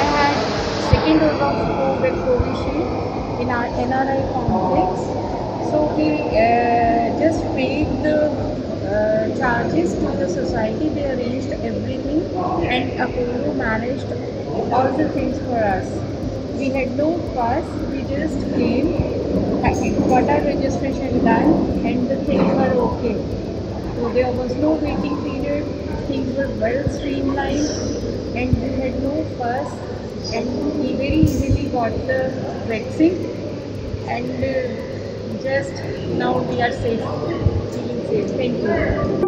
second dose of COVID Covishield in our NRI complex. So we uh, just paid the uh, charges to the society. They arranged everything and Apollo managed all the things for us. We had no fuss. We just came, got our registration done, and the things were okay. So there was no waiting period. Things were well streamlined, and we had no fuss. And we very easily got the vaccine, and uh, just now we are safe, feeling safe. Thank you.